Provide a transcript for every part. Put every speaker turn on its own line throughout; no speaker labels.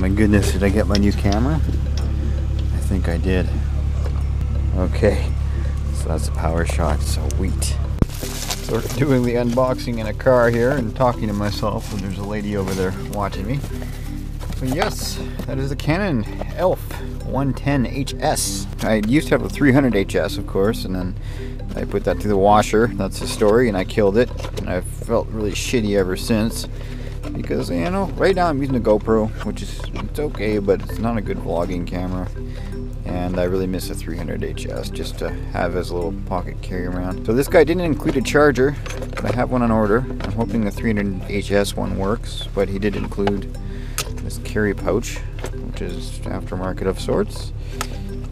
my goodness, did I get my new camera? I think I did. Okay, so that's a PowerShot, So sweet. Sort of doing the unboxing in a car here and talking to myself when there's a lady over there watching me. But yes, that is the Canon ELPH 110HS. I used to have a 300 HS, of course, and then I put that through the washer. That's the story, and I killed it. And I've felt really shitty ever since because you know right now I'm using a GoPro which is it's okay but it's not a good vlogging camera. And I really miss a 300 HS just to have as a little pocket carry around. So this guy didn't include a charger but I have one on order. I'm hoping the 300 HS one works but he did include this carry pouch which is aftermarket of sorts.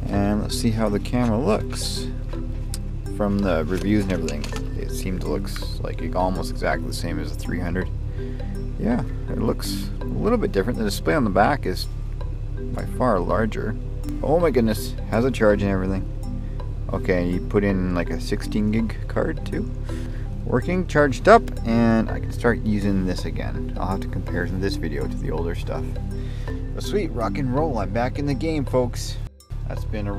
And let's see how the camera looks. From the reviews and everything it seemed to look like almost exactly the same as the 300 yeah, it looks a little bit different. The display on the back is by far larger. Oh my goodness, has a charge and everything. Okay, you put in like a 16 gig card too. Working, charged up, and I can start using this again. I'll have to compare this video to the older stuff. But sweet, rock and roll. I'm back in the game, folks. That's been a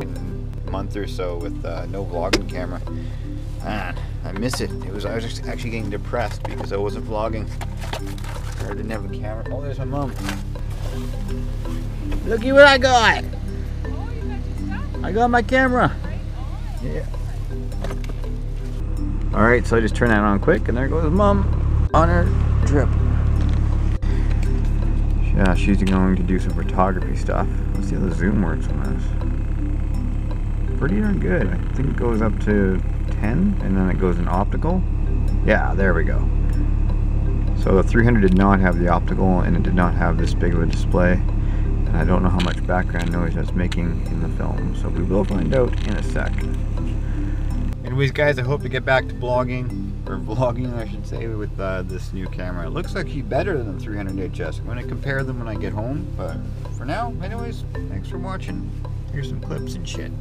month or so with uh, no vlogging camera. Man, I miss it. It was I was actually getting depressed because I wasn't vlogging. I didn't have a camera. Oh, there's my mom. Looky what I got. I got my camera. Yeah. All right, so I just turn that on quick, and there goes mom on her trip. Yeah, she's going to do some photography stuff. Let's see how the zoom works on this. Pretty darn good. I think it goes up to 10 and then it goes in optical. Yeah, there we go. So the 300 did not have the optical and it did not have this big of a display. And I don't know how much background noise that's making in the film. So we will find out in a sec. Anyways guys, I hope to get back to blogging, or vlogging I should say, with uh, this new camera. It looks like he's better than the 300 HS. I'm going to compare them when I get home. But for now, anyways, thanks for watching. Here's some clips and shit.